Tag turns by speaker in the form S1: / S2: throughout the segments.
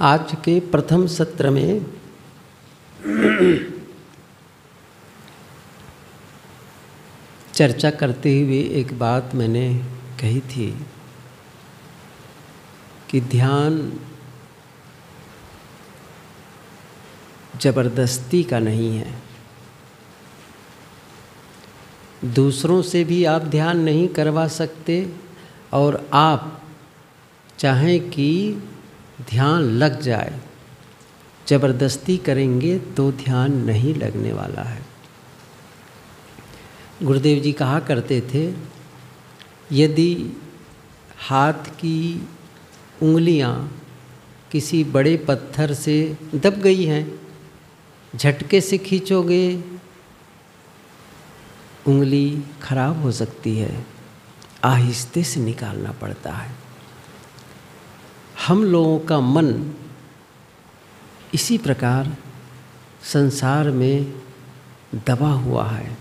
S1: आज के प्रथम सत्र में चर्चा करते हुए एक बात मैंने कही थी कि ध्यान ज़बरदस्ती का नहीं है। दूसरों से भी आप ध्यान नहीं करवा सकते और आप चाहें कि ध्यान लग जाए। ज़बरदस्ती करेंगे तो ध्यान नहीं लगने वाला है। गुरुदेव जी कहा करते थे, यदि हाथ की उंगलियाँ किसी बड़े पत्थर से दब गई हैं, झटके से खींचोगे, उंगली खराब हो सकती है। आहिस्ते से निकालना पड़ता है। हम लोगों का मन इसी प्रकार संसार में दबा हुआ है।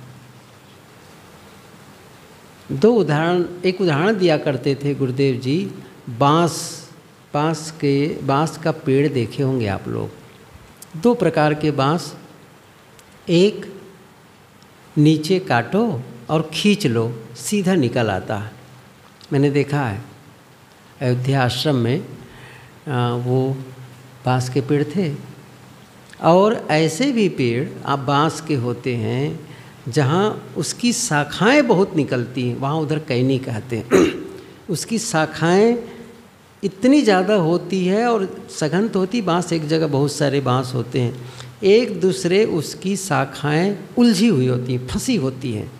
S1: दो उदाहरण, एक उदाहरण दिया करते थे गुरुदेव जी, बाँस बाँस के, बाँस का पेड़ देखे होंगे आप लोग। दो प्रकार के बाँस, एक नीचे काटो और खींच लो, सीधा निकल आता है। मैंने देखा है, अयोध्या आश्रम में वो बाँस के पेड़ थे। और ऐसे भी पेड़ आप बाँस के होते हैं, जहाँ उसकी शाखाएँ बहुत निकलती हैं, वहाँ उधर कैनी कहते हैं। उसकी शाखाएँ इतनी ज़्यादा होती है और सघन तो होती, बाँस एक जगह बहुत सारे बाँस होते हैं। एक दूसरे उसकी शाखाएँ उलझी हुई होती हैं, फंसी होती हैं।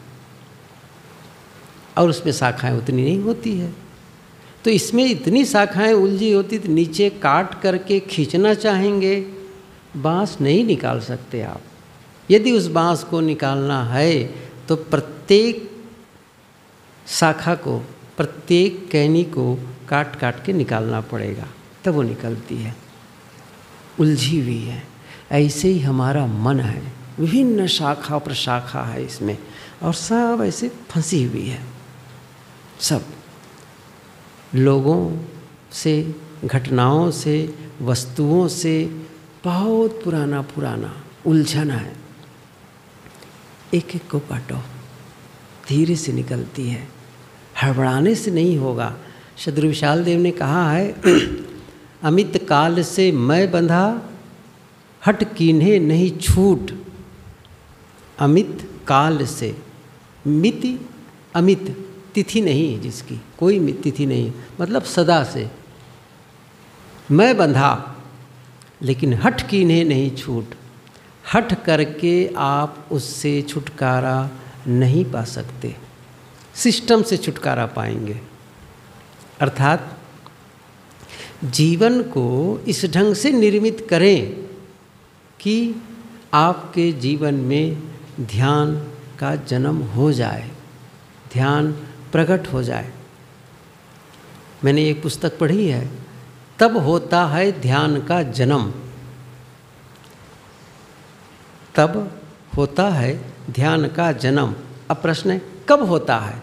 S1: और उसमें शाखाएँ उतनी नहीं होती है। तो इसमें इतनी शाखाएँ उलझी होती तो नीचे काट करके खींचना चाहेंगे। बाँस नहीं निकाल सकते आप। यदि उस बाँस को निकालना है तो प्रत्येक शाखा को, प्रत्येक कैनी को काट काट के निकालना पड़ेगा। तब वो निकलती है। उलझी हुई है। ऐसे ही हमारा मन है। विभिन्न शाखा प्रशाखा है इसमें। और सब ऐसे फंसी हुई है। सब। लोगों से, घटनाओं से, वस्तुओं से बहुत पुराना पुराना उलझन है। एक एक को काटो। धीरे से निकलती है। हड़बड़ाने से नहीं होगा। शत्रु विशाल देव ने कहा है, अमित काल से मैं बंधा, हट कीन्हे नहीं छूट। अमित काल से मिति अमित। तिथि नहीं है जिसकी, कोई तिथि नहीं मतलब सदा से। मैं बंधा, लेकिन हट कीन्हे नहीं छूट। हट करके आप उससे छुटकारा नहीं पा सकते। सिस्टम से छुटकारा पाएँगे। अर्थात, जीवन को इस ढंग से निर्मित करें कि आपके जीवन में ध्यान का जन्म हो जाए। ध्यान प्रकट हो जाए। मैंने एक पुस्तक पढ़ी है, तब होता है ध्यान का जन्म। तब होता है ध्यान का जन्म। अब प्रश्न है, कब होता है?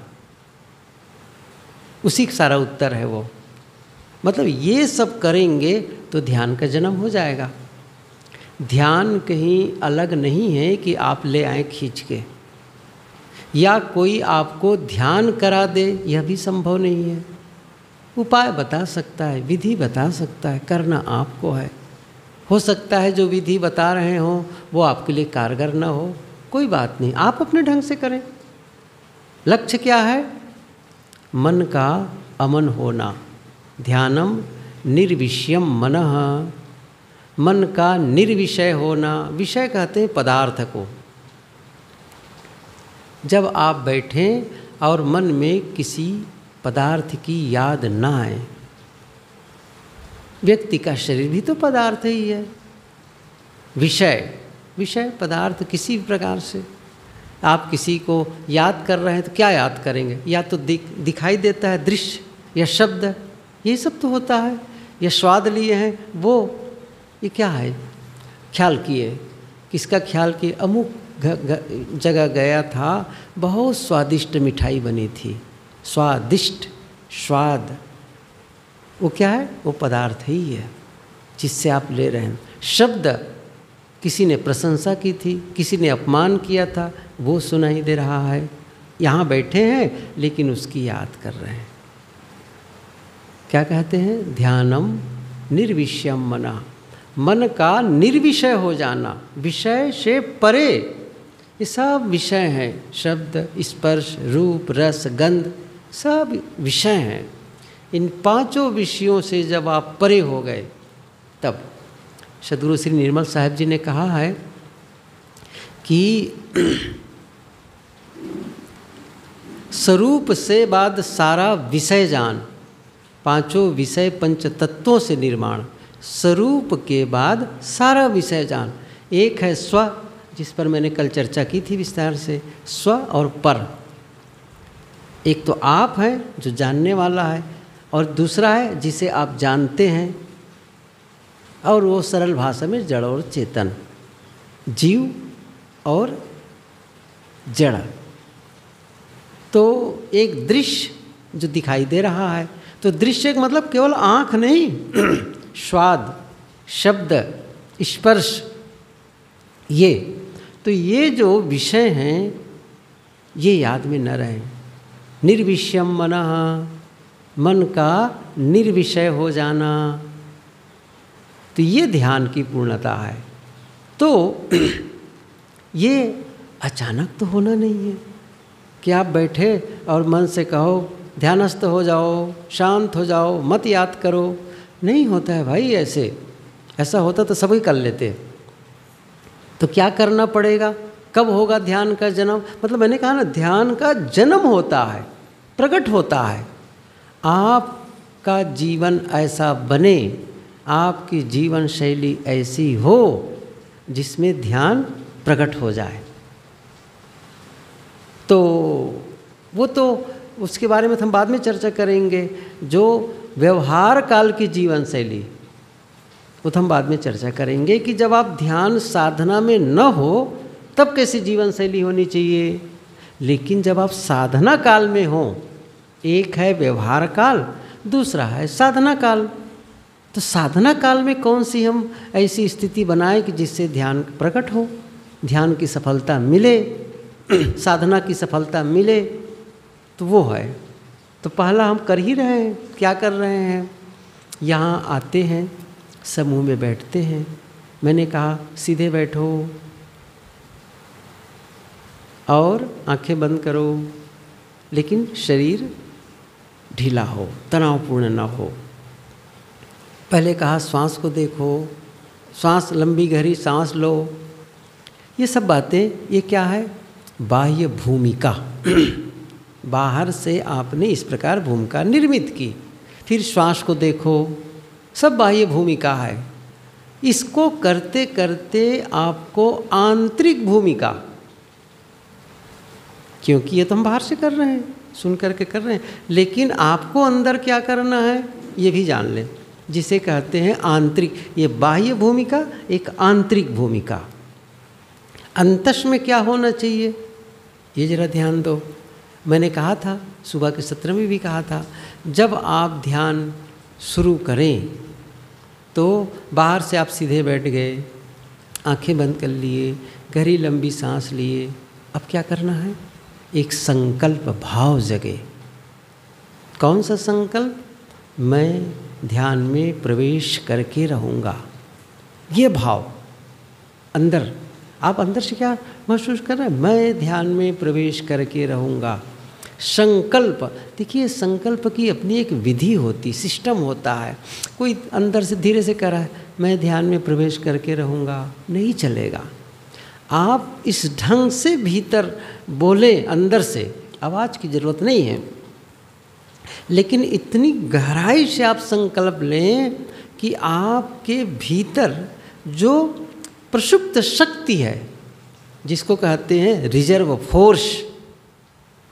S1: उसी का सारा उत्तर है वो। मतलब ये सब करेंगे तो ध्यान का जन्म हो जाएगा। ध्यान कहीं अलग नहीं है कि आप ले आए खींच के। या कोई आपको ध्यान करा दे, यह भी संभव नहीं है। उपाय बता सकता है, विधि बता सकता है, करना आपको है। हो सकता है जो विधि बता रहे हो, वो आपके लिए कारगर न हो। कोई बात नहीं, आप अपने ढंग से करें। लक्ष्य क्या है? मन का अमन होना। ध्यानम निर्विषयम मन। मन का निर्विषय होना, विषय कहते हैं पदार्थ को। जब आप बैठें और मन में किसी पदार्थ की याद ना आए। व्यक्ति का शरीर भी तो पदार्थ ही है। विषय विषय पदार्थ किसी भी प्रकार से। आप किसी को याद कर रहे हैं तो क्या याद करेंगे? या तो दिख, दिखाई देता है दृश्य या शब्द। यही सब तो होता है। या स्वाद लिए हैं, वो, ये क्या है? ख्याल किए, किसका ख्याल किए? अमुक जगह गया था, बहुत स्वादिष्ट मिठाई बनी थी। स्वादिष्ट स्वाद। वो क्या है? वो पदार्थ ही है, जिससे आप ले रहे हैं। शब्द किसी ने प्रशंसा की थी, किसी ने अपमान किया था, वो सुनाई दे रहा है। यहाँ बैठे हैं, लेकिन उसकी याद कर रहे हैं। क्या कहते हैं? ध्यानम निर्विषयम मना। मन का निर्विषय हो जाना, विषय से परे ये सब विषय हैं, शब्द, स्पर्श, रूप, रस, गंध, सब विषय हैं। इन पाँचों विषयों से जब आप परे हो गए, तब सदगुरु श्री निर्मल साहब जी ने कहा है कि स्वरूप से बाद सारा विषय जान, पाँचों विषय पंच तत्वों से निर्माण, स्वरूप के बाद सारा विषय जान। एक है स्व जिस पर मैंने कल चर्चा की थी विस्तार से, स्व और पर। एक तो आप हैं जो जानने वाला है और दूसरा है जिसे आप जानते हैं और वो सरल भाषा में जड़ और चेतन, जीव और जड़। तो एक दृश्य जो दिखाई दे रहा है तो दृश्य का मतलब केवल आँख नहीं, स्वाद, शब्द, स्पर्श, ये तो ये जो विषय हैं, ये याद में न रहें। निर्विषयम मन मन का निर्विषय हो जाना। तो ये ध्यान की पूर्णता है। तो ये अचानक तो होना नहीं है कि आप बैठे और मन से कहो, ध्यानस्थ हो जाओ, शांत हो जाओ, मत याद करो। नहीं होता है भाई ऐसे। ऐसा होता तो सभी कर लेते। तो क्या करना पड़ेगा? कब होगा ध्यान का जन्म? मतलब मैंने कहा ना, ध्यान का जन्म होता है, प्रकट होता है। आपका जीवन ऐसा बने, आपकी जीवन शैली ऐसी हो, जिसमें ध्यान प्रकट हो जाए। तो वो तो उसके बारे में हम बाद में चर्चा करेंगे, जो व्यवहार काल की जीवन शैली वो तो हम बाद में चर्चा करेंगे कि जब आप ध्यान साधना में न हो, तब कैसी जीवन शैली होनी चाहिए? लेकिन जब आप साधना काल में हो, एक है व्यवहार काल, दूसरा है साधना काल। तो साधना काल में कौन सी हम ऐसी स्थिति बनाए कि जिससे ध्यान प्रकट हो, ध्यान की सफलता मिले, साधना की सफलता मिले? तो वो है। तो पहला हम कर ही रहे हैं, क्या कर रहे हैं? यहाँ आते हैं। समूह में बैठते हैं। मैंने कहा, सीधे बैठो और आँखें बंद करो, लेकिन शरीर ढीला हो, तनावपूर्ण ना हो। पहले कहा श्वास को देखो श्वास लंबी गहरी सांस लो। ये सब बातें, ये क्या है? बाह्य भूमिका। बाहर से आपने इस प्रकार भूमिका निर्मित की। फिर श्वास को देखो सब बाह्य भूमिका है। इसको करते करते आपको आंतरिक भूमिका, क्योंकि ये तो हम बाहर से कर रहे हैं, सुन करके कर रहे हैं। लेकिन आपको अंदर क्या करना है, ये भी जान लें। जिसे कहते हैं आंतरिक, ये बाह्य भूमिका, एक आंतरिक भूमिका। अंतश में क्या होना चाहिए, ये जरा ध्यान दो। मैंने कहा था, सुबह के सत्र में भी कहा था, जब आप ध्यान शुरू करें। तो बाहर से आप सीधे बैठ गए, आँखें बंद कर लिए, गहरी लंबी सांस लिए। अब क्या करना है? एक संकल्प भाव जगे। कौन सा संकल्प? मैं ध्यान में प्रवेश करके रहूँगा। ये भाव। अंदर। आप अंदर से क्या महसूस कर रहे हैं? मैं ध्यान में प्रवेश करके रहूँगा। संकल्प। देखिए, संकल्प की अपनी एक विधि होती, सिस्टम होता है। कोई अंदर से धीरे से कर है, मैं ध्यान में प्रवेश करके रहूँगा, नहीं चलेगा। आप इस ढंग से भीतर बोले, अंदर से, आवाज़ की ज़रूरत नहीं है। लेकिन इतनी गहराई से आप संकल्प लें कि आपके भीतर जो प्रसुप्त शक्ति है, जिसको कहते हैं रिज़र्व फोर्स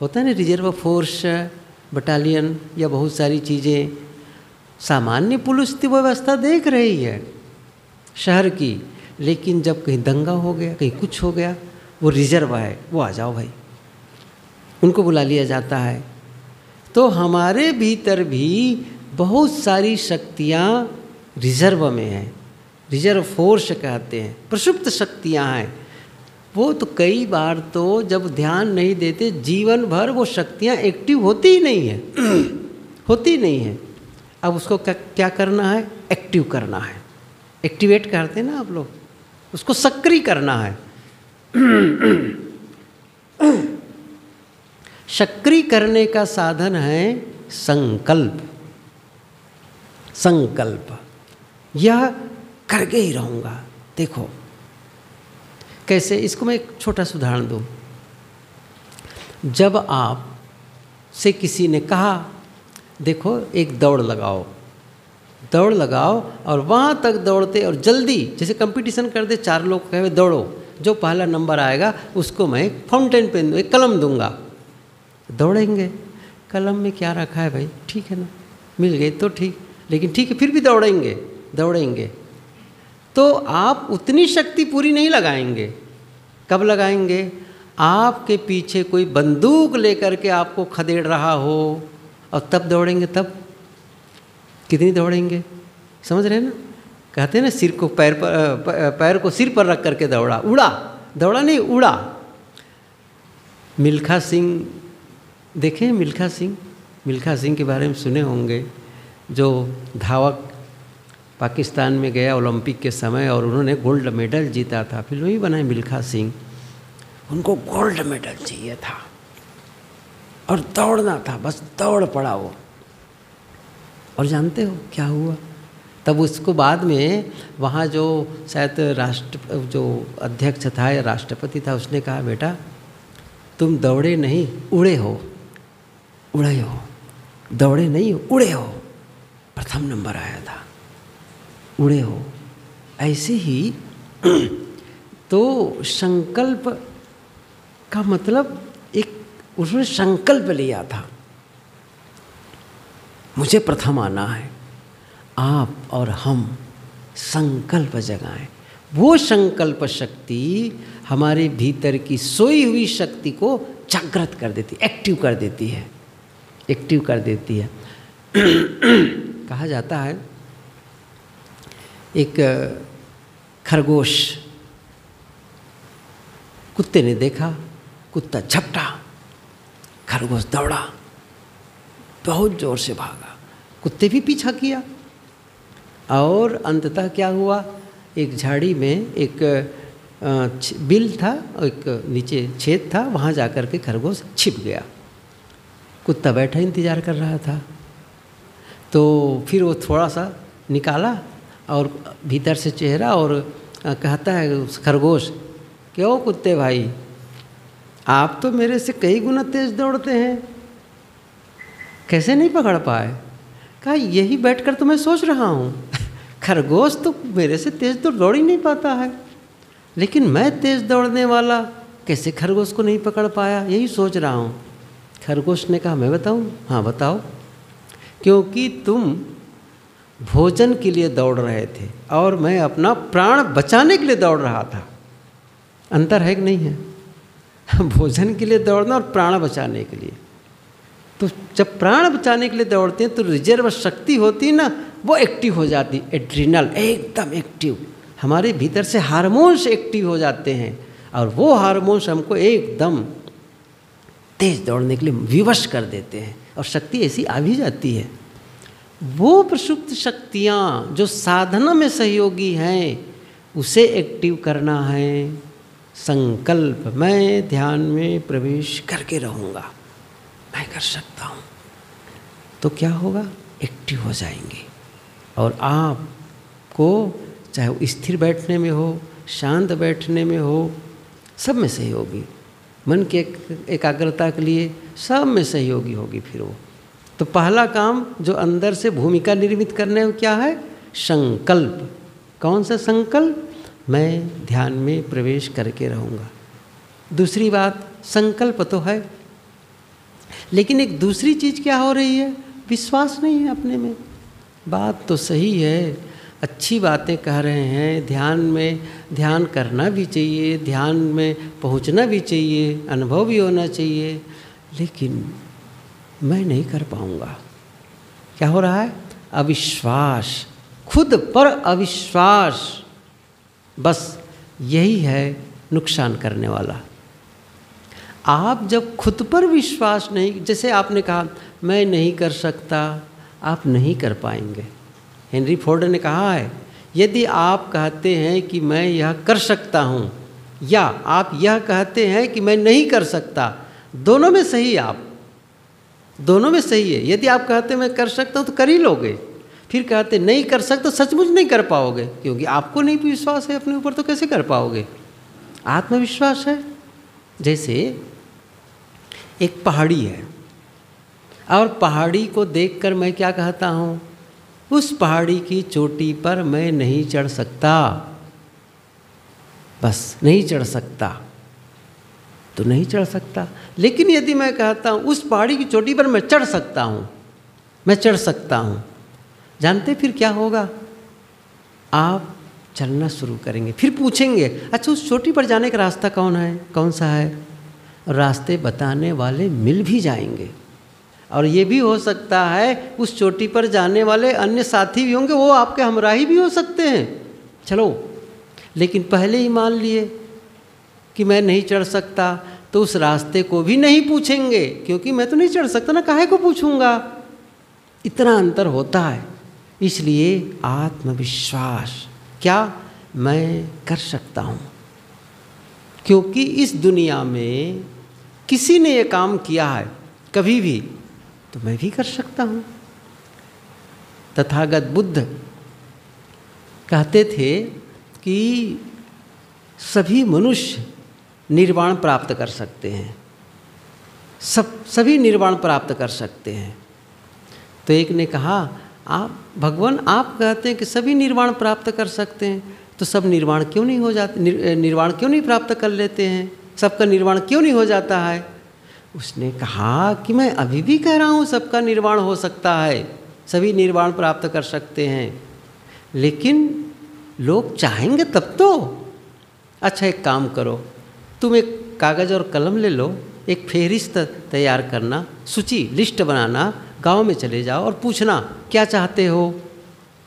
S1: होता है ना रिज़र्व फोर्स बटालियन या बहुत सारी चीज़ें। सामान्य पुलिस की व्यवस्था देख रही है शहर की, लेकिन जब कहीं दंगा हो गया, कहीं कुछ हो गया, वो रिज़र्व है, वो आ जाओ भाई। उनको बुला लिया जाता है। तो हमारे भीतर भी बहुत सारी शक्तियाँ रिज़र्व में हैं। रिज़र्व फोर्स कहते हैं, प्रसुप्त शक्तियाँ हैं। वो तो कई बार तो जब ध्यान नहीं देते जीवन भर वो शक्तियाँ एक्टिव होती ही नहीं है। होती नहीं है। अब उसको क्या क्या करना है? एक्टिव करना है। एक्टिवेट करते ना आप लोग। उसको सक्रिय करना है। सक्रिय करने का साधन है संकल्प। संकल्प। यह करके ही रहूँगा। देखो कैसे? इसको मैं एक छोटा सा उदाहरण दूँ। जब आप से किसी ने कहा, देखो, एक दौड़ लगाओ। दौड़ लगाओ और वहाँ तक दौड़ते और जल्दी, जैसे कंपटीशन कर दे चार लोग कहे दौड़ो। जो पहला नंबर आएगा, उसको मैं एक फाउंटेन पेन एक कलम दूँगा। दौड़ेंगे। कलम में क्या रखा है भाई? ठीक है ना? मिल गई तो ठीक। लेकिन ठीक है, फिर भी दौड़ेंगे दौड़ेंगे। तो आप उतनी शक्ति पूरी नहीं लगाएँगे। कब लगाएँगे? आपके पीछे कोई बंदूक लेकर के आपको खदेड़ रहा हो और तब दौड़ेंगे तब? कितनी दौड़ेंगे? समझ रहे हैं ना? कहते हैं ना, सिर को पैर पर पैर को सिर पर रख करके दौड़ा। उड़ा। दौड़ा नहीं, उड़ा। मिल्खा सिंह, देखें मिल्खा सिंह? मिल्खा सिंह के बारे में सुने होंगे, जो धावक पाकिस्तान में गया ओलंपिक के समय और उन्होंने गोल्ड मेडल जीता था। फिर वही बनाए मिल्खा सिंह। उनको गोल्ड मेडल चाहिए था। और दौड़ना था, बस दौड़ पड़ा वो। और जानते हो क्या हुआ? तब उसको बाद में वहाँ जो शायद राष्ट्र, जो अध्यक्ष था या राष्ट्रपति था, उसने कहा, बेटा, तुम दौड़े नहीं, उड़े हो। उड़े हो। दौड़े नहीं, उड़े हो। प्रथम नंबर आया था। उड़े हो। ऐसे ही तो संकल्प का मतलब एक उसने संकल्प लिया था। मुझे प्रथम आना है। आप और हम संकल्प जगाएँ। वो संकल्प शक्ति हमारे भीतर की सोई हुई शक्ति को जागृत कर देती एक्टिव कर देती है। एक्टिव कर देती है। कहा जाता है एक खरगोश। कुत्ते ने देखा, कुत्ता झपटा, खरगोश दौड़ा, बहुत ज़ोर से भागा। कुत्ते भी पीछा किया। और अंततः क्या हुआ? एक झाड़ी में एक बिल था, एक नीचे छेद था, वहाँ जा कर के खरगोश छिप गया। कुत्ता बैठा इंतज़ार कर रहा था। तो फिर वो थोड़ा सा निकाला और भीतर से चेहरा और कहता है उस खरगोश, क्यों कुत्ते भाई? आप तो मेरे से कई गुना तेज दौड़ते हैं। कैसे नहीं पकड़ पाए? कहा, यही बैठकर तो मैं सोच रहा हूँ। खरगोश तो मेरे से तेज तो दौड़ ही नहीं पाता है। लेकिन मैं तेज दौड़ने वाला, कैसे खरगोश को नहीं पकड़ पाया? यही सोच रहा हूँ। खरगोश ने कहा, मैं बताऊँ? हाँ बताओ। क्योंकि तुम भोजन के लिए दौड़ रहे थे और मैं अपना प्राण बचाने के लिए दौड़ रहा था। अंतर है कि नहीं है? भोजन के लिए दौड़ना और प्राण बचाने के लिए। तो जब प्राण बचाने के लिए दौड़ते हैं तो रिज़र्व शक्ति होती है ना, वो एक्टिव हो जाती एड्रिनल, एकदम एक्टिव। हमारे भीतर से हारमोन्स एक्टिव हो जाते हैं और वो हारमोन्स हमको एकदम तेज दौड़ने के लिए विवश कर देते हैं और शक्ति ऐसी आ भी जाती है। वो प्रसुप्त शक्तियाँ जो साधना में सहयोगी हैं, उसे एक्टिव करना है। संकल्प मैं ध्यान में प्रवेश करके रहूँगा। मैं कर सकता हूँ। तो क्या होगा? एक्टिव हो जाएँगे। और आपको, चाहे वो स्थिर बैठने में हो, शांत बैठने में हो, सब में सहयोगी। मन के एकाग्रता के लिए सब में सहयोगी होगी फिर वो। तो पहला काम जो अंदर से भूमिका निर्मित करने में क्या है? संकल्प। कौन सा संकल्प? मैं ध्यान में प्रवेश करके रहूँगा। दूसरी बात, संकल्प तो है। लेकिन एक दूसरी चीज़ क्या हो रही है? विश्वास नहीं है अपने में। बात तो सही है। अच्छी बातें कह रहे हैं। ध्यान में ध्यान करना भी चाहिए। ध्यान में पहुँचना भी चाहिए। अनुभव भी होना चाहिए। लेकिन मैं नहीं कर पाऊँगा। क्या हो रहा है? अविश्वास। खुद पर अविश्वास। बस यही है नुकसान करने वाला। आप जब खुद पर विश्वास नहीं, जैसे आपने कहा, मैं नहीं कर सकता, आप नहीं कर पाएँगे। हेनरी फोर्ड ने कहा है, यदि आप कहते हैं कि मैं यह कर सकता हूँ, या आप यह कहते हैं कि मैं नहीं कर सकता, दोनों में सही आप। दोनों में सही है। यदि आप कहते मैं कर सकता हूँ तो कर ही लोगे। फिर कहते नहीं कर सकते सचमुच नहीं कर पाओगे, क्योंकि आपको नहीं विश्वास है, अपने ऊपर तो कैसे कर पाओगे? आत्मविश्वास है। जैसे एक पहाड़ी है, और पहाड़ी को देखकर मैं क्या कहता हूँ? उस पहाड़ी की चोटी पर मैं नहीं चढ़ सकता। बस, नहीं चढ़ सकता। तो नहीं चढ़ सकता। लेकिन यदि मैं कहता हूँ, उस पहाड़ी की चोटी पर मैं चढ़ सकता हूँ, मैं चढ़ सकता हूँ, जानते फिर क्या होगा? आप चलना शुरू करेंगे, फिर पूछेंगे अच्छा उस चोटी पर जाने का रास्ता कौन है? कौन सा है? रास्ते बताने वाले मिल भी जाएँगे। और ये भी हो सकता है, उस चोटी पर जाने वाले अन्य साथी भी होंगे, वो आपके हमराही भी हो सकते हैं। चलो, लेकिन पहले ही मान लिए कि मैं नहीं चढ़ सकता तो उस रास्ते को भी नहीं पूछेंगे, क्योंकि मैं तो नहीं चढ़ सकता, ना काहे को पूछूँगा? इतना अंतर होता है। इसलिए आत्मविश्वास, क्या मैं कर सकता हूँ? क्योंकि इस दुनिया में किसी ने ये काम किया है, कभी भी तो मैं भी कर सकता हूँ। तथागत बुद्ध कहते थे कि सभी मनुष्य निर्वाण प्राप्त कर सकते हैं। सब सभी निर्वाण प्राप्त कर सकते हैं। तो एक ने कहा आप भगवान आप कहते हैं कि सभी निर्वाण प्राप्त कर सकते हैं तो सब निर्वाण क्यों नहीं हो जाते निर, निर्वाण क्यों नहीं प्राप्त कर लेते हैं? सबका निर्वाण क्यों नहीं हो जाता है? उसने कहा कि मैं अभी भी कह रहा हूँ सबका निर्वाण हो सकता है सभी निर्वाण प्राप्त कर सकते हैं। लेकिन लोग चाहेंगे तब तो। अच्छा एक काम करो तुम एक कागज़ और कलम ले लो, एक फहरिस्त तैयार करना, सूची, लिस्ट बनाना, गाँव में चले जाओ और पूछना, क्या चाहते हो?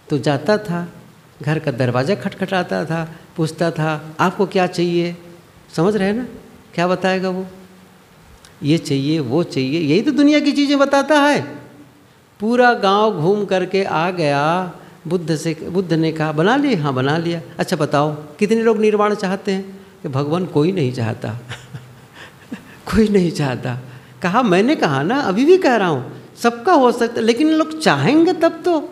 S1: तो जाता था, घर का दरवाज़ा खटखटाता था, पूछता था, आपको क्या चाहिए? समझ रहे ना? क्या बताएगा वो? ये चाहिए, वो चाहिए, यही तो दुनिया की चीज़ें बताता है। पूरा गाँव घूम करके आ गया, बुद्ध से, बुद्ध ने कहा, बना लिए? हाँ बना लिया। अच्छा बताओ, कितने लोग निर्वाण चाहते हैं? कि भगवान कोई नहीं चाहता। कोई नहीं चाहता। कहा, मैंने कहा ना, अभी भी कह रहा हूँ, सबका हो सकता लेकिन लोग चाहेंगे तब तो।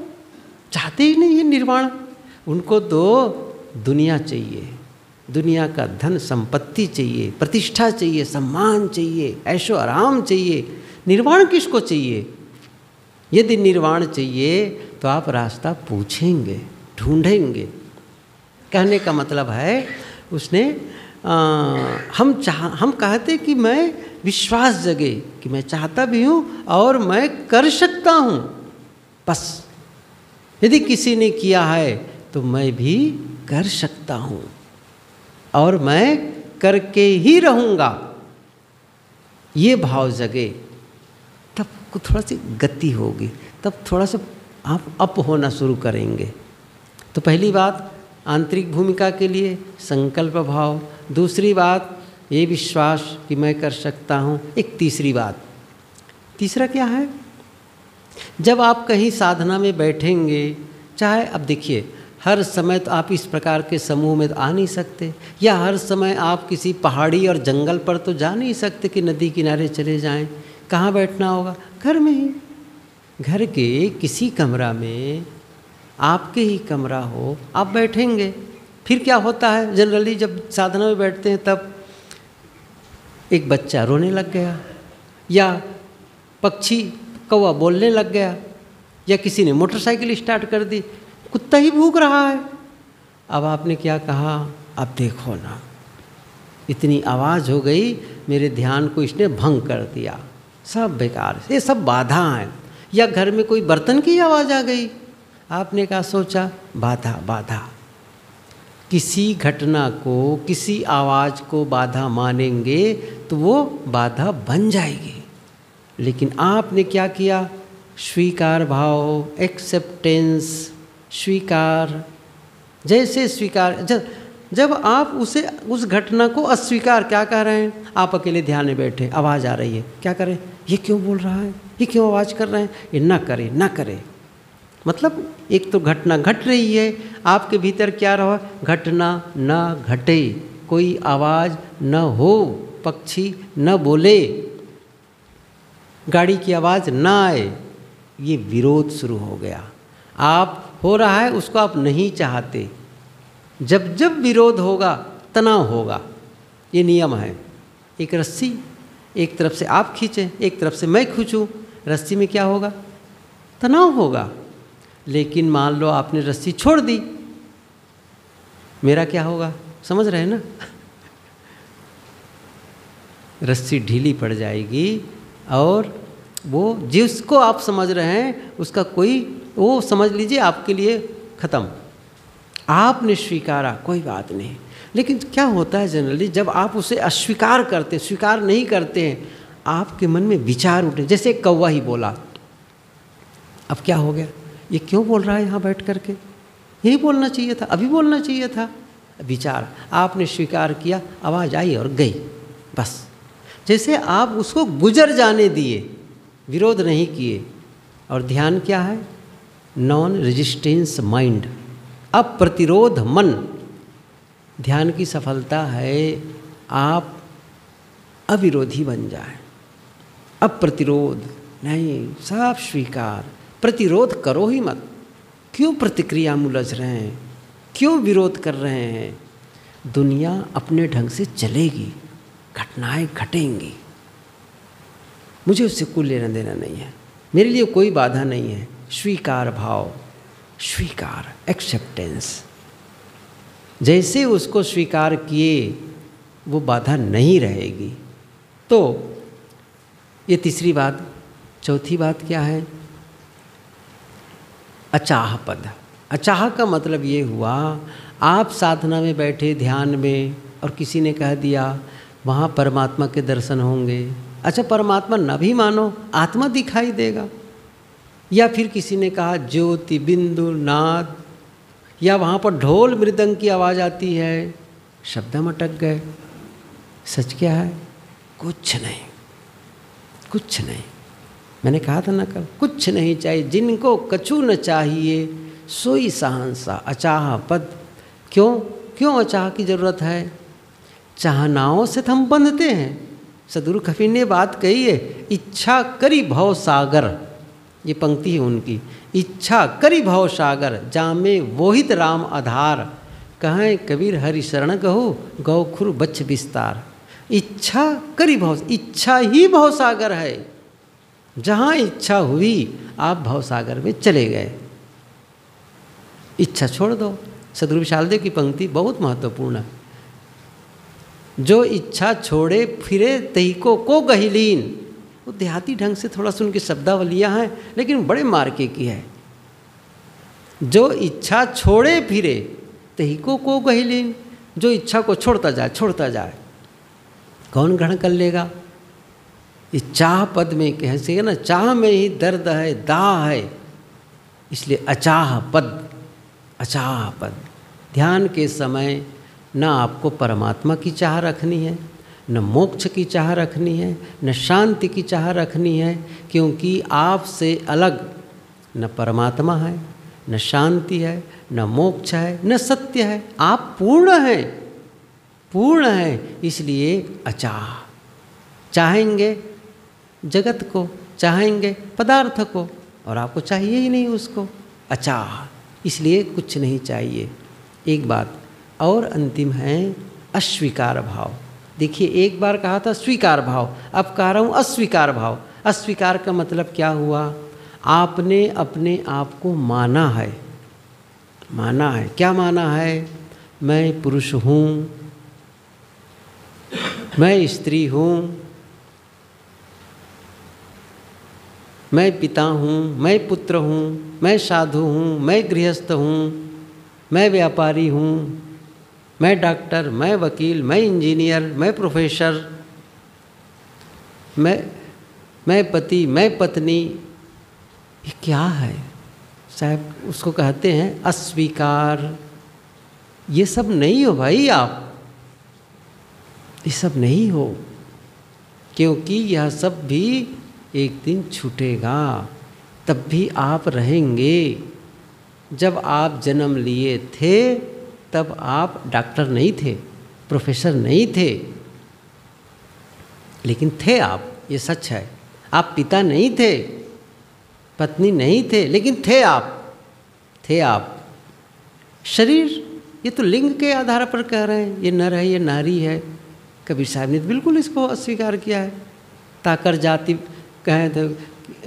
S1: चाहते ही नहीं है निर्वाण। उनको तो दुनिया चाहिए, दुनिया का धन संपत्ति चाहिए, प्रतिष्ठा चाहिए, सम्मान चाहिए, ऐशो आराम चाहिए, निर्वाण किसको चाहिए? यदि निर्वाण चाहिए तो आप रास्ता पूछेंगे, ढूंढेंगे। कहने का मतलब है उसने आ, हम चाह हम कहते कि मैं विश्वास जगे कि मैं चाहता भी हूँ और मैं कर सकता हूँ। बस यदि किसी ने किया है तो मैं भी कर सकता हूँ और मैं करके ही रहूँगा। ये भाव जगे। तब को थोड़ा सी गति होगी तब थोड़ा सा आप अप होना शुरू करेंगे। तो पहली बात आंतरिक भूमिका के लिए संकल्प भाव। दूसरी बात, ये विश्वास कि मैं कर सकता हूँ। एक तीसरी बात। तीसरा क्या है? जब आप कहीं साधना में बैठेंगे, चाहे, अब देखिए, हर समय तो आप इस प्रकार के समूह में तो आ नहीं सकते, या हर समय आप किसी पहाड़ी और जंगल पर तो जा नहीं सकते कि नदी किनारे चले जाएँ। कहाँ बैठना होगा? घर में ही। घर के किसी कमरा में आपके ही कमरा हो, आप बैठेंगे। फिर क्या होता है? जनरली जब साधना में बैठते हैं तब एक बच्चा रोने लग गया, या पक्षी कौवा बोलने लग गया, या किसी ने मोटरसाइकिल स्टार्ट कर दी, कुत्ता ही भूख रहा है। अब आपने क्या कहा? अब देखो ना, इतनी आवाज़ हो गई, मेरे ध्यान को इसने भंग कर दिया। सब बेकार, ये सब बाधा हैं या घर में कोई बर्तन की आवाज़ आ गई आपने कहा, सोचा, बाधा बाधा। किसी घटना को, किसी आवाज़ को बाधा मानेंगे तो वो बाधा बन जाएगी। लेकिन आपने क्या किया? स्वीकार भाव एक्सेप्टेंस स्वीकार। जैसे स्वीकार जब जब आप उसे, उस घटना को अस्वीकार क्या कह रहे हैं? आप अकेले ध्यान में बैठे, आवाज़ आ रही है। क्या करें? ये क्यों बोल रहा है? ये क्यों आवाज़ कर रहे हैं? ये ना करे ना करे। मतलब एक तो घटना घट रही है, आपके भीतर क्या रहा? घटना न घटे, कोई आवाज़ न हो, पक्षी न बोले, गाड़ी की आवाज़ न आए, ये विरोध शुरू हो गया। आप हो रहा है, उसको आप नहीं चाहते। जब जब विरोध होगा, तनाव होगा, ये नियम है। एक रस्सी, एक तरफ़ से आप खींचें, एक तरफ़ से मैं खींचूँ, रस्सी में क्या होगा? तनाव होगा। लेकिन मान लो आपने रस्सी छोड़ दी। मेरा क्या होगा? समझ रहे हैं ना? रस्सी ढीली पड़ जाएगी और वो जिसको आप समझ रहे हैं, उसका कोई, वो समझ लीजिए आपके लिए ख़त्म। आपने स्वीकारा, कोई बात नहीं। लेकिन क्या होता है जनरली जब आप उसे अस्वीकार करते स्वीकार नहीं करते हैं, आपके मन में विचार उठे। जैसे कौवा ही बोला, अब क्या हो गया? ये क्यों बोल रहा है यहाँ बैठ करके? यही बोलना चाहिए था, अभी बोलना चाहिए था। विचार, आपने स्वीकार किया, आवाज़ आई और गई, बस। जैसे आप उसको गुजर जाने दिए, विरोध नहीं किए। और ध्यान क्या है? नॉन रेजिस्टेंस माइंड अप्रतिरोध मन। ध्यान की सफलता है, आप अविरोधी बन जाए। अप्रतिरोध, नहीं सब स्वीकार। प्रतिरोध करो ही मत। क्यों प्रतिक्रिया में उलझ रहे हैं? क्यों विरोध कर रहे हैं? दुनिया अपने ढंग से चलेगी, घटनाएँ घटेंगी। मुझे उससे कोई लेना देना नहीं है। मेरे लिए कोई बाधा नहीं है। स्वीकार भाव, स्वीकार एक्सेप्टेंस जैसे उसको स्वीकार किए, वो बाधा नहीं रहेगी। तो ये तीसरी बात, चौथी बात क्या है? अचाह पद अचाह का मतलब ये हुआ, आप साधना में बैठे, ध्यान में, और किसी ने कह दिया, वहाँ परमात्मा के दर्शन होंगे। अच्छा परमात्मा न भी मानो, आत्मा दिखाई देगा। या फिर किसी ने कहा, ज्योति, बिंदु, नाद, या वहाँ पर ढोल मृदंग की आवाज़ आती है, शब्द मटक गए। सच क्या है? कुछ नहीं। कुछ नहीं। मैंने कहा था ना कल, कुछ नहीं चाहिए, जिनको कछु न चाहिए, सोई सहनसा अचाह पद। क्यों? क्यों अचाह की ज़रूरत है? चाहनाओं से हम बंधते हैं। सदगुरु खफी ने बात कही है, इच्छा करी भव सागर। ये पंक्ति है उनकी, इच्छा करी भव सागर, जामे वोहित राम आधार। कहें कबीर हरि शरण कहो गौ खुर बच्च विस्तार। इच्छा करी भव, इच्छा ही भव सागर है। जहाँ इच्छा हुई, आप भवसागर में चले गए। इच्छा छोड़ दो। सदगुरु विशालदेव की पंक्ति बहुत महत्वपूर्ण है। जो इच्छा छोड़े, फिरे तही को गहिलीन। वो देहाती ढंग से थोड़ा सा उनकी शब्दावलियाँ हैं, लेकिन बड़े मार्के की है। जो इच्छा छोड़े, फिरे तही को को गहिलीन। जो इच्छा को छोड़ता जाए छोड़ता जाए। कौन ग्रहण कर लेगा? ये चाह पद में कह कैसे ना, चाह में ही दर्द है, दाह है, इसलिए अचाह पद अचाह पद। ध्यान के समय न आपको परमात्मा की चाह रखनी है, न मोक्ष की चाह रखनी है, न शांति की चाह रखनी है, क्योंकि आपसे अलग न परमात्मा है, न शांति है, न मोक्ष है, न सत्य है। आप पूर्ण हैं पूर्ण हैं, इसलिए अचाह। चाहेंगे जगत को चाहेंगे, पदार्थ को, और आपको चाहिए ही नहीं उसको। अचाह इसलिए कुछ नहीं चाहिए। एक बात, और अंतिम है अस्वीकार भाव। देखिए, एक बार कहा था स्वीकार भाव, अब कह रहा हूँ अस्वीकार भाव। अस्वीकार का मतलब क्या हुआ? आपने अपने आप को माना है। माना है। क्या माना है? मैं पुरुष हूँ, मैं स्त्री हूँ मैं पिता हूँ, मैं पुत्र हूँ, मैं साधु हूँ, मैं गृहस्थ हूँ, मैं व्यापारी हूँ, मैं डॉक्टर, मैं वकील, मैं इंजीनियर, मैं प्रोफेसर, मैं मैं पति, मैं पत्नी। ये क्या है? साहब, उसको कहते हैं अस्वीकार। ये सब नहीं हो भाई आप। ये सब नहीं हो, क्योंकि यह सब भी एक दिन छूटेगा, तब भी आप रहेंगे। जब आप जन्म लिए थे, तब आप डॉक्टर नहीं थे, प्रोफेसर नहीं थे। लेकिन थे आप, ये सच है। आप पिता नहीं थे, पत्नी नहीं थे, लेकिन थे आप थे आप। शरीर, ये तो लिंग के आधार पर कह रहे हैं, ये नर है, ये नारी है। कबीर साहब ने बिल्कुल इसको अस्वीकार किया है। ताकर जाति कहे तो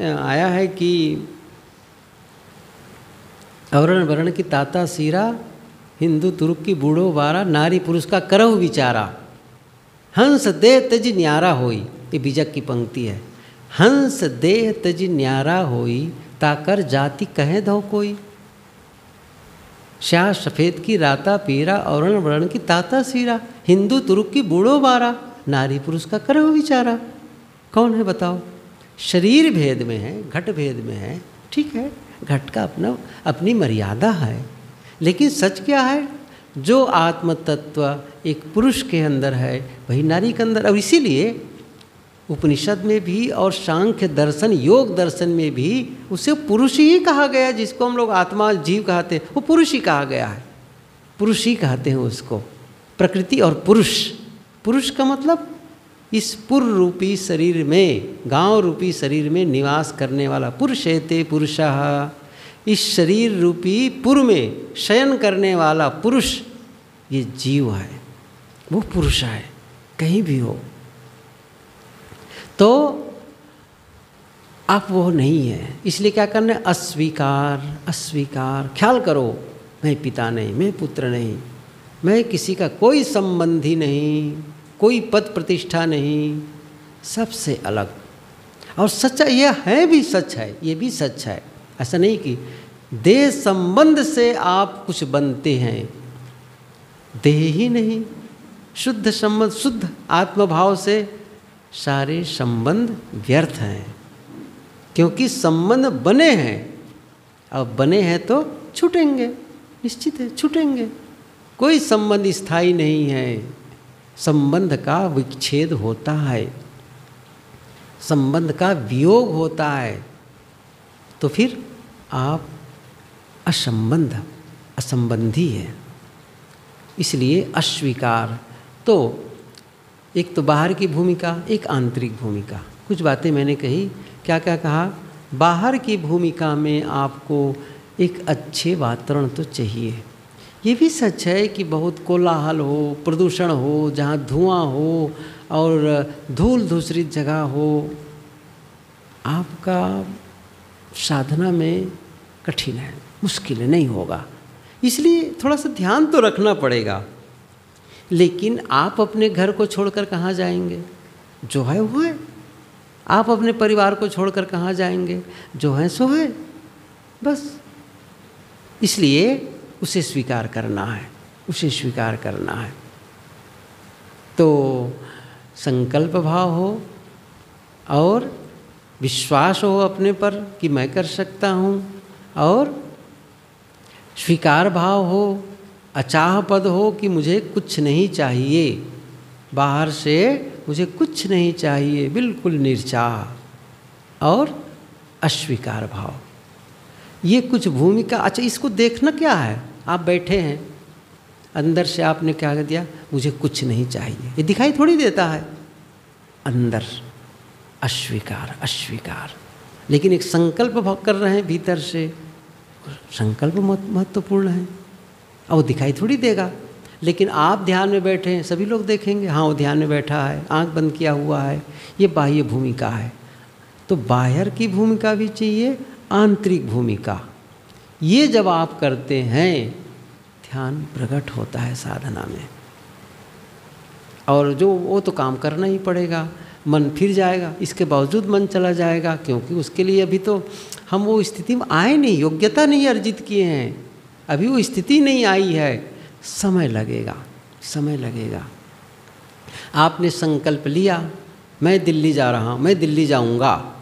S1: आया है कि अवरण वर्ण की ताता सीरा, हिंदू तुर्क की बूढ़ो बारा नारी पुरुष का करह विचारा। हंस दे तज न्यारा होई, ये बीजक की पंक्ति है। हंस देह तज न्यारा होई ताकर जाति कहे दो कोई। श्याह सफ़ेद की राता पीरा और वर्ण की ताता सीरा, हिंदू तुर्क की बूढ़ो बारा नारी पुरुष का करो विचारा। कौन है बताओ? शरीर भेद में है, घट भेद में है, ठीक है, घट का अपना, अपनी मर्यादा है। लेकिन सच क्या है? जो आत्म तत्व एक पुरुष के अंदर है, वही नारी के अंदर। और इसीलिए उपनिषद में भी और सांख्य दर्शन, योग दर्शन में भी उसे पुरुष ही कहा गया जिसको हम लोग आत्मा जीव कहते हैं, वो पुरुष ही कहा गया है। पुरुष ही कहते हैं उसको। प्रकृति और पुरुष। पुरुष का मतलब इस पुर रूपी शरीर में गाँव रूपी शरीर में निवास करने वाला पुरुष ते पुरुष, इस शरीर रूपी पुर में शयन करने वाला पुरुष, ये जीव है। वो पुरुष है, कहीं भी हो। तो आप वो नहीं है। इसलिए क्या करना है? अस्वीकार अस्वीकार। ख्याल करो, मैं पिता नहीं, मैं पुत्र नहीं, मैं किसी का कोई संबंधी नहीं। कोई पद प्रतिष्ठा नहीं, सबसे अलग। और सच्चा यह है भी सच है, ये भी सच है। ऐसा नहीं कि देह संबंध से आप कुछ बनते हैं, देह ही नहीं, शुद्ध संबंध, शुद्ध आत्मभाव से सारे संबंध व्यर्थ हैं। क्योंकि संबंध बने हैं, अब बने हैं तो छूटेंगे, निश्चित है, छूटेंगे। कोई संबंध स्थायी नहीं है। संबंध का विच्छेद होता है। संबंध का वियोग होता है। तो फिर आप असंबंध, असंबंधी है। इसलिए अस्वीकार। तो एक तो बाहर की भूमिका, एक आंतरिक भूमिका। कुछ बातें मैंने कही क्या क्या कहा? बाहर की भूमिका में आपको एक अच्छे वातावरण तो चाहिए। ये भी सच है कि बहुत कोलाहल हो, प्रदूषण हो, जहाँ धुआँ हो और धूल दूसरी जगह हो, आपका साधना में कठिन है, मुश्किल नहीं होगा। इसलिए थोड़ा सा ध्यान तो रखना पड़ेगा। लेकिन आप अपने घर को छोड़कर कहाँ जाएँगे? जो है, वो है। आप अपने परिवार को छोड़कर कहाँ जाएँगे? जो है, सो है। बस। इसलिए उसे स्वीकार करना है, उसे स्वीकार करना है। तो संकल्प भाव हो और विश्वास हो अपने पर कि मैं कर सकता हूँ और स्वीकार भाव हो, अचाह पद हो कि मुझे कुछ नहीं चाहिए, बाहर से मुझे कुछ नहीं चाहिए, बिल्कुल निर्चाह और अस्वीकार भाव। ये कुछ भूमिका अच्छा इसको देखना क्या है? आप बैठे हैं, अंदर से आपने क्या कर दिया? मुझे कुछ नहीं चाहिए। ये दिखाई थोड़ी देता है। अंदर अस्वीकार अस्वीकार लेकिन एक संकल्प कर रहे हैं भीतर से। संकल्प महत्वपूर्ण है। और वो दिखाई थोड़ी देगा। लेकिन आप ध्यान में बैठे हैं, सभी लोग देखेंगे हाँ वो ध्यान में बैठा है, आँख बंद किया हुआ है, ये बाह्य भूमिका है। तो बाहर की भूमिका भी चाहिए, आंतरिक भूमिका। ये जब आप करते हैं, ध्यान प्रकट होता है साधना में। और जो वो तो काम करना ही पड़ेगा, मन फिर जाएगा, इसके बावजूद मन चला जाएगा, क्योंकि उसके लिए अभी तो हम वो स्थिति में आए नहीं, योग्यता नहीं अर्जित किए हैं। अभी वो स्थिति नहीं आई है। समय लगेगा समय लगेगा। आपने संकल्प लिया, मैं दिल्ली जा रहा हूँ, मैं दिल्ली जाऊँगा।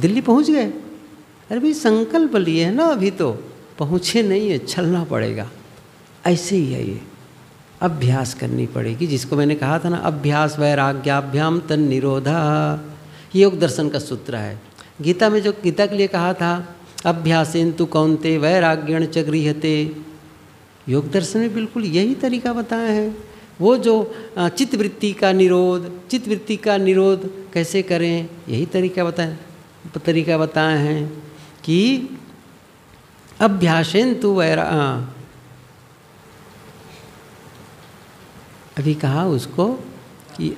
S1: दिल्ली पहुँच गए। अरे भाई, संकल्प लिए है ना अभी तो। पहुँचे नहीं है, चलना पड़ेगा। ऐसे ही है ये। अभ्यास करनी पड़ेगी, जिसको मैंने कहा था ना, अभ्यास वैराग्याभ्याम तन निरोधा। योग दर्शन का सूत्र है। गीता में जो, गीता के लिए कहा था, अभ्यासेन तु कौनते वैराग्यण च गृहते योग दर्शन में बिल्कुल यही तरीका बताया है। वो जो चित्तवृत्ति का निरोध, चित्तवृत्ति का निरोध कैसे करें, यही तरीका बताए तरीका बताए हैं। कि अभ्यासेन तु वैरा अभी कहा उसको कि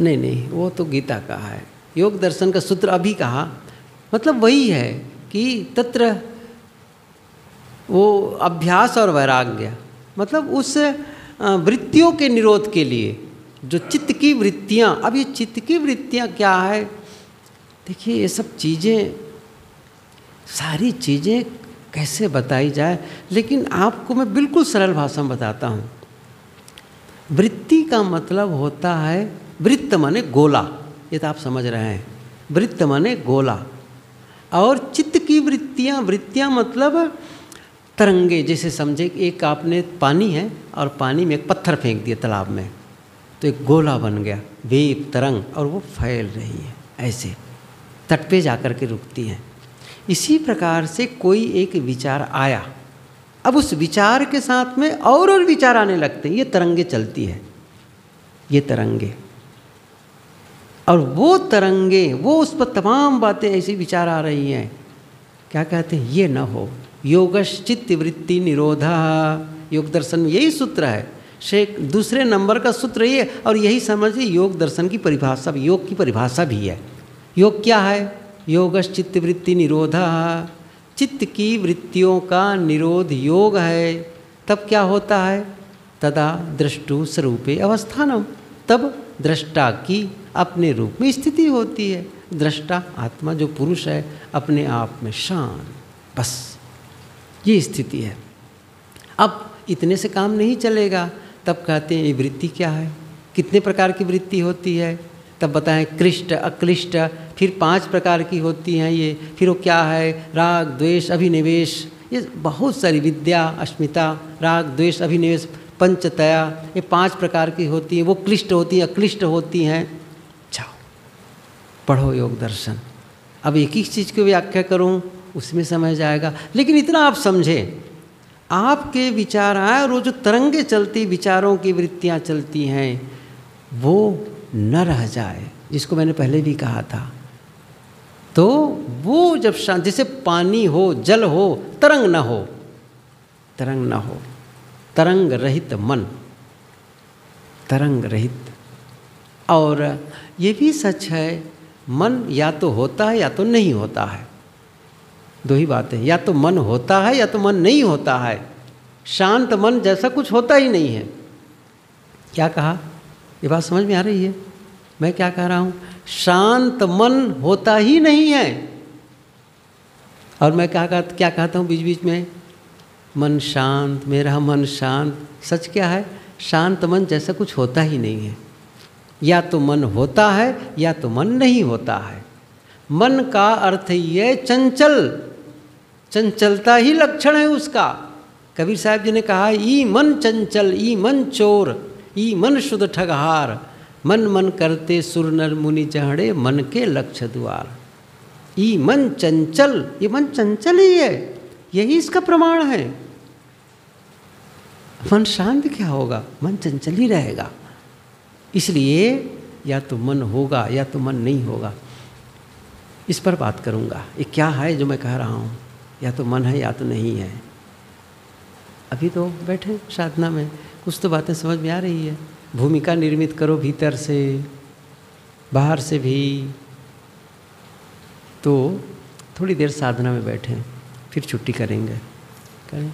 S1: नहीं नहीं, वो तो गीता का है। योग दर्शन का सूत्र अभी कहा। मतलब वही है कि तत्र वो अभ्यास और वैराग्य मतलब उस वृत्तियों के निरोध के लिए, जो चित्त की वृत्तियाँ, अब ये चित्त की वृत्तियाँ क्या है? देखिए, ये सब चीज़ें, सारी चीज़ें कैसे बताई जाए? लेकिन आपको मैं बिल्कुल सरल भाषा में बताता हूँ। वृत्ति का मतलब होता है, वृत्त माने गोला। ये तो आप समझ रहे हैं। वृत्त माने गोला। और चित्त की वृत्तियाँ वृत्तियाँ मतलब तरंगे, जैसे समझे एक आपने पानी है और पानी में एक पत्थर फेंक दिया तालाब में। तो एक गोला बन गया वेप तरंग, और वो फैल रही है, ऐसे। तट पे जाकर के रुकती हैं। इसी प्रकार से कोई एक विचार आया। अब उस विचार के साथ में और और विचार आने लगते हैं। ये तरंगे चलती है। ये तरंगे। और वो तरंगे, वो उस पर तमाम बातें ऐसी विचार आ रही हैं। क्या कहते हैं? ये न हो। योगश्चित वृत्ति निरोधा। योग दर्शन में यही सूत्र है। शेख दूसरे नंबर का सूत्र ये और यही समझिए योग दर्शन की परिभाषा, योग की परिभाषा भी है। योग क्या है? योगश्चित्त वृत्ति निरोधा। चित्त की वृत्तियों का निरोध योग है। तब क्या होता है? तदा दृष्टु स्वरूपे अवस्थानम। तब दृष्टा की अपने रूप में स्थिति होती है। दृष्टा आत्मा जो पुरुष है, अपने आप में शान बस, ये स्थिति है। अब इतने से काम नहीं चलेगा। तब कहते हैं, ये वृत्ति क्या है? कितने प्रकार की वृत्ति होती है? तब बताएँ, कृष्ट, अक्लिष्ट, फिर पाँच प्रकार की होती हैं ये। फिर वो क्या है? राग, द्वेष, अभिनिवेश। ये बहुत सारी विद्या, अस्मिता, राग, द्वेष, अभिनिवेश, पंचतया, ये पाँच प्रकार की होती हैं। वो क्लिष्ट होती हैं, अक्लिष्ट होती हैं। जाओ, पढ़ो योग दर्शन। अब एक ही चीज़ की व्याख्या करूँ, उसमें समझ जाएगा। लेकिन इतना आप समझें, आपके विचार आए और वो जो तरंगे चलती, विचारों की वृत्तियाँ चलती हैं, वो न रह जाए, जिसको मैंने पहले भी कहा था। तो वो जब शांत, जैसे पानी हो, जल हो, तरंग न हो, तरंग न हो, तरंग रहित मन, तरंग रहित। और ये भी सच है, मन या तो होता है या तो नहीं होता है। दो ही बातें, या तो मन होता है या तो मन नहीं होता है। शांत मन जैसा कुछ होता ही नहीं है। क्या कहा? ये बात समझ में आ रही है? मैं क्या कह रहा हूँ? शांत मन होता ही नहीं है। और मैं क्या कहा, क्या कहता हूँ बीच बीच में? मन शांत, मेरा मन शांत। सच क्या है? शांत मन जैसा कुछ होता ही नहीं है। या तो मन होता है, या तो मन नहीं होता है। मन का अर्थ ये चंचल। चंचलता ही लक्षण है उसका। कबीर साहब जी ने कहा, ई मन चंचल, ई मन चोर। ई मन शुद्ध ठगहार मन मन करते सुर नर मुनि चढ़े मन के लक्ष्य द्वार ई मन चंचल, ये मन चंचल ही है। यही इसका प्रमाण है। मन शांत क्या होगा? मन चंचल ही रहेगा। इसलिए या तो मन होगा, या तो मन नहीं होगा। इस पर बात करूँगा। ये क्या है जो मैं कह रहा हूँ? या तो मन है, या तो नहीं है। अभी तो बैठे साधना में। कुछ तो बातें समझ में आ रही है। भूमिका निर्मित करो भीतर से, बाहर से भी। तो थोड़ी देर साधना में बैठें, फिर छुट्टी करेंगे। करें।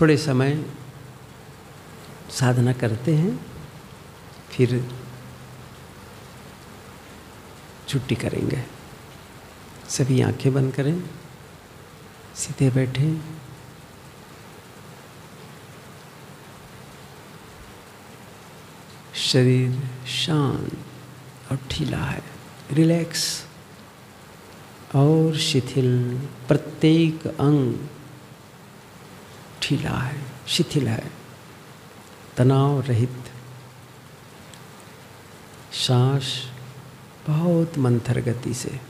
S1: थोड़े समय साधना करते हैं, फिर छुट्टी करेंगे। सभी आँखें बंद करें, सीधे बैठे। शरीर शांत और ढीला है, रिलैक्स और शिथिल प्रत्येक अंग ढीला है, शिथिल है। तनाव रहित सांस बहुत मंथर गति से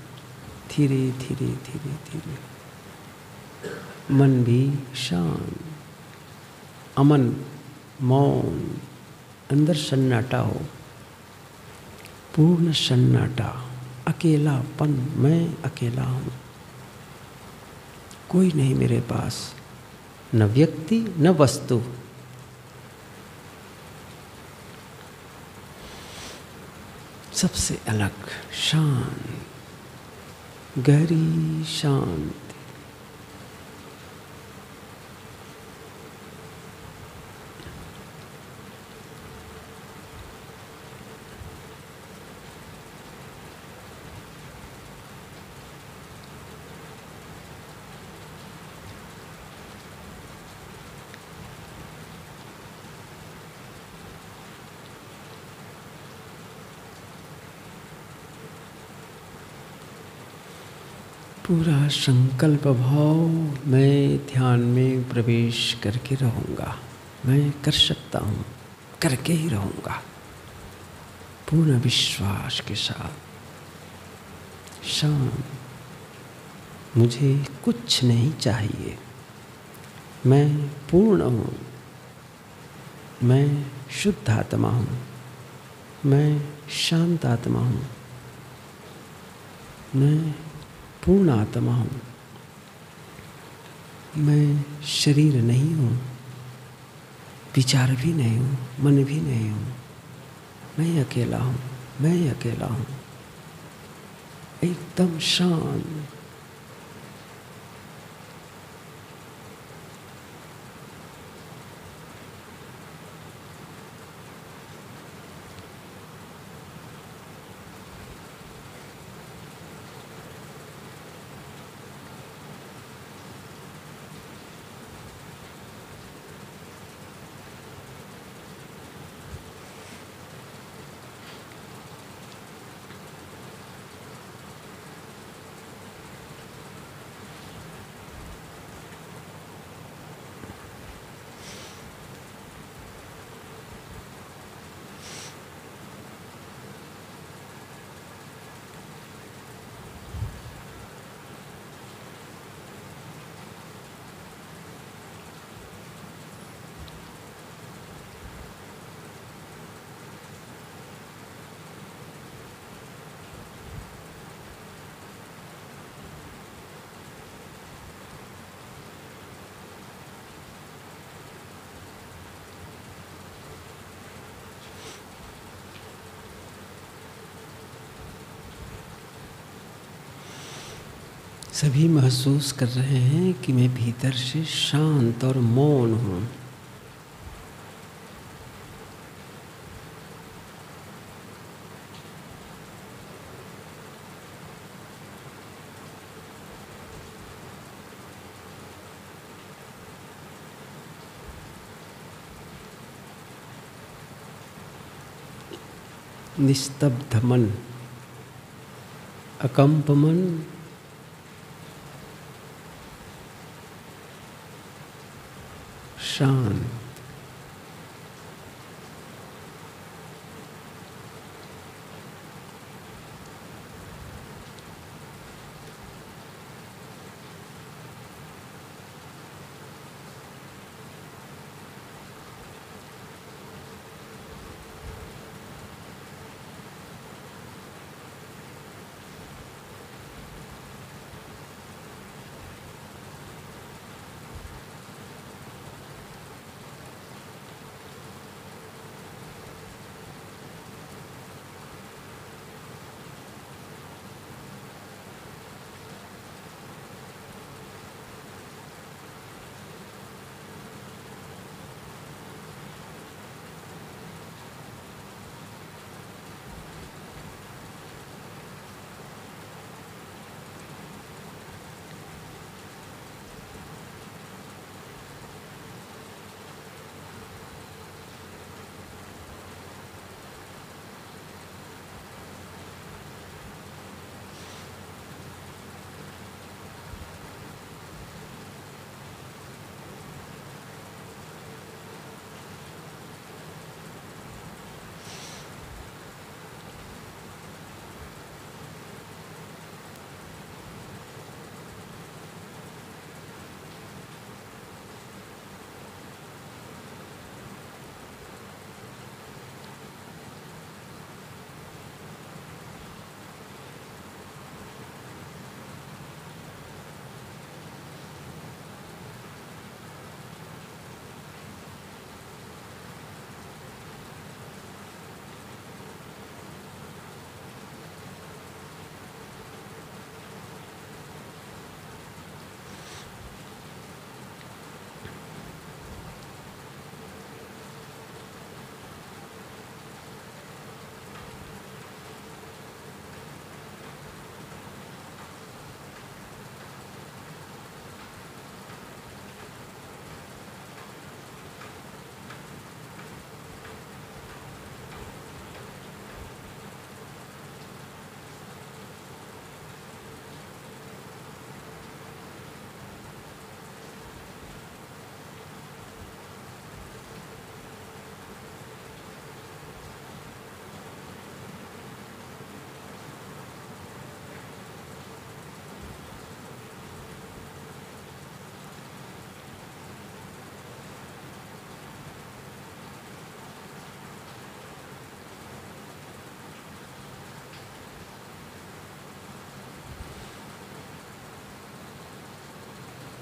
S1: धीरे धीरे धीरे धीरे। मन भी शांत, अमन, मौन, अंदर सन्नाटा हो, पूर्ण सन्नाटा, अकेलापन, मैं अकेला हूँ। कोई नहीं मेरे पास। न व्यक्ति न वस्तु। सबसे अलग शांत गहरी शांत। पूरा संकल्प भाव मैं ध्यान में प्रवेश करके रहूँगा। मैं कर सकता हूँ, करके ही रहूँगा। पूर्ण विश्वास के साथ। शांत मुझे कुछ नहीं चाहिए। मैं पूर्ण हूँ। मैं शुद्ध आत्मा हूँ। मैं शांत आत्मा हूँ। मैं पूर्ण आत्मा हूँ। मैं शरीर नहीं हूँ, विचार भी नहीं हूँ, मन भी नहीं हूँ। मैं अकेला हूँ, मैं अकेला हूँ। एकदम शांत। सभी महसूस कर रहे हैं कि मैं भीतर से शांत और मौन हूँ। निस्तब्ध मन, अकंप मन शांत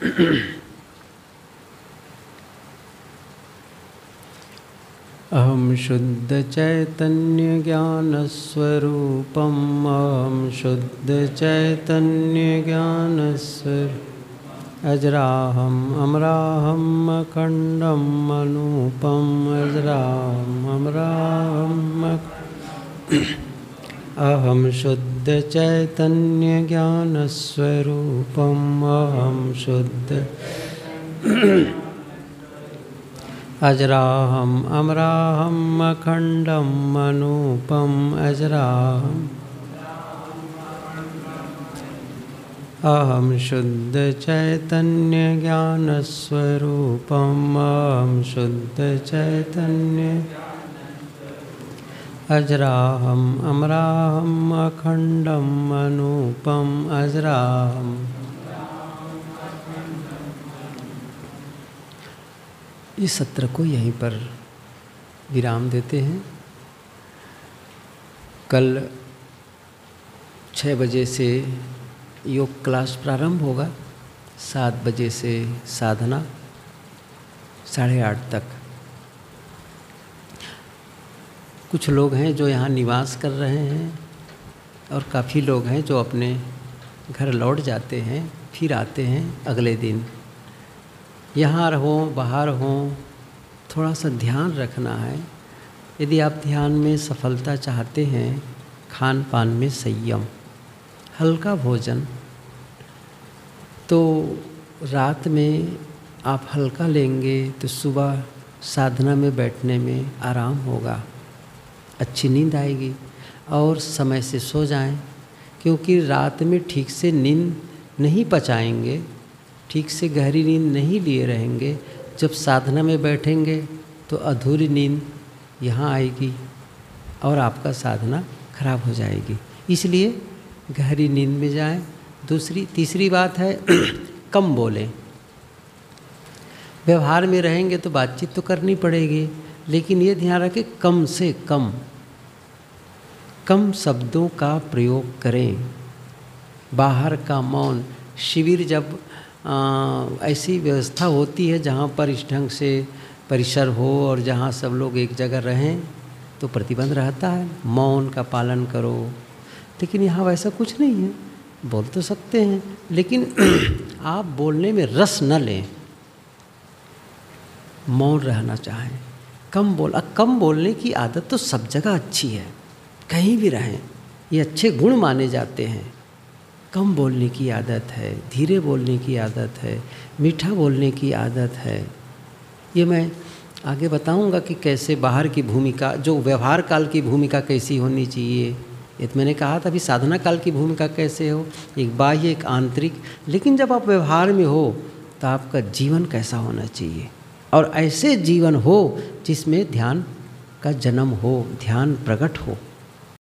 S1: अहं शुद्धचैतन्यज्ञानस्वरूपम् अहं शुद्धचैतन्यज्ञानस्वरूप अजराहम् अमराहम् अखण्डम् अनूपम् अजराहम् अमराहम् अहं शुद्धचैतन्यज्ञानस्वरूपम् अहं शुद्ध। अजराहम् अमराहम् अखण्डम् अनूपम् अजराहम् अहं शुद्धचैतन्यज्ञानस्वरूपम् अहं शुद्धचैतन्य अजराहम् अमराहम् अखण्डम् अनूपम् अजराहम्। इस सत्र को यहीं पर विराम देते हैं। कल छः बजे से योग क्लास प्रारंभ होगा। सात बजे से साधना। साढ़े आठ तक। कुछ लोग हैं जो यहाँ निवास कर रहे हैं और काफ़ी लोग हैं जो अपने घर लौट जाते हैं, फिर आते हैं अगले दिन। यहाँ रहो, बाहर हो थोड़ा सा ध्यान रखना है। यदि आप ध्यान में सफलता चाहते हैं खान पान में संयम, हल्का भोजन तो रात में आप हल्का लेंगे तो सुबह साधना में बैठने में आराम होगा। अच्छी नींद आएगी। और समय से सो जाएँ, क्योंकि रात में ठीक से नींद नहीं पचाएँगे, ठीक से गहरी नींद नहीं लिए रहेंगे। जब साधना में बैठेंगे तो अधूरी नींद यहाँ आएगी और आपका साधना खराब हो जाएगी। इसलिए गहरी नींद में जाएँ। दूसरी, तीसरी बात है, कम बोलें। व्यवहार में रहेंगे तो बातचीत तो करनी पड़ेगी। लेकिन ये ध्यान रखें कम से कम कम शब्दों का प्रयोग करें। बाहर का मौन शिविर जब आ, ऐसी व्यवस्था होती है जहाँ पर इस ढंग से परिसर हो और जहाँ सब लोग एक जगह रहें तो प्रतिबंध रहता है। मौन का पालन करो। लेकिन यहाँ वैसा कुछ नहीं है। बोल तो सकते हैं लेकिन आप बोलने में रस न लें। मौन रहना चाहें। कम बोल कम बोलने की आदत तो सब जगह अच्छी है। कहीं भी रहें, ये अच्छे गुण माने जाते हैं। कम बोलने की आदत है, धीरे बोलने की आदत है, मीठा बोलने की आदत है। ये मैं आगे बताऊँगा कि कैसे बाहर की भूमिका, जो व्यवहार काल की भूमिका कैसी होनी चाहिए। ये तो मैंने कहा था, अभी साधना काल की भूमिका कैसे हो? एक बाह्य, एक आंतरिक। लेकिन जब आप व्यवहार में हो तो आपका जीवन कैसा होना चाहिए? और ऐसे जीवन हो जिसमें ध्यान का जन्म हो ध्यान प्रकट हो।